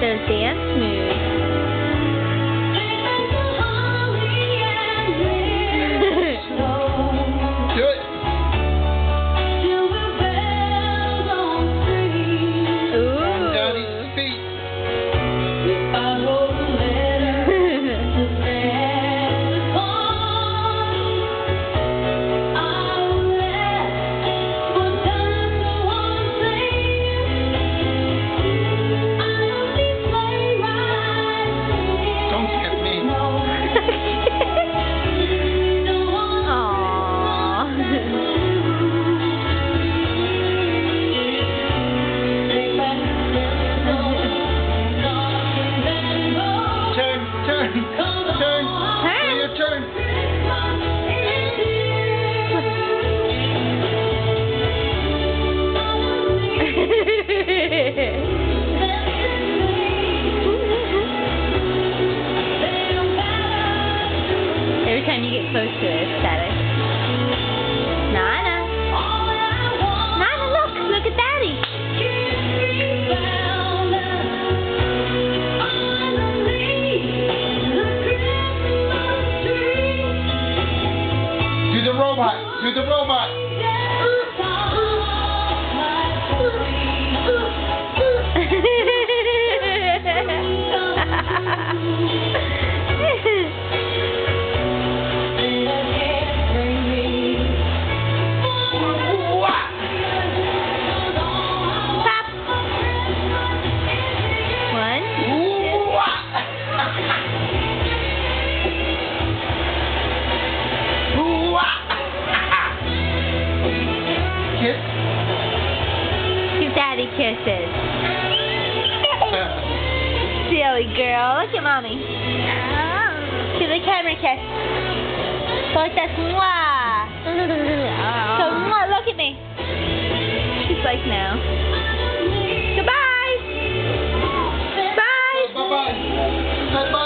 their dance moves. Time you get close to it, it's static. Nana. Nana, look. Look at Daddy. Do the robot. Do the robot. kiss? Give daddy kisses. Silly girl. Look at mommy. Give the camera kiss. So it says mwah. so mwah, look at me. She's like now. Goodbye. Bye. Bye. Bye. Bye.